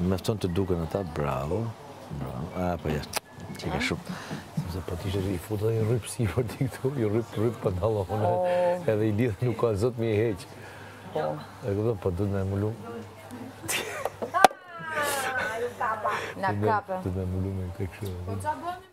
Më mjafton të duken ata, bravo. Bravo. A, po ja. Që ka shumë. Sepse po ti i futë dhe i rrypë sipër ti këtu, i rrypë, rrypë për dalë hone, po. edhe i lidhë nuk ka zot me i heqë. Po. E këtu, po du të me mullu. Në kapë. Du të me mullu me këtë kështë. Po qa bëni?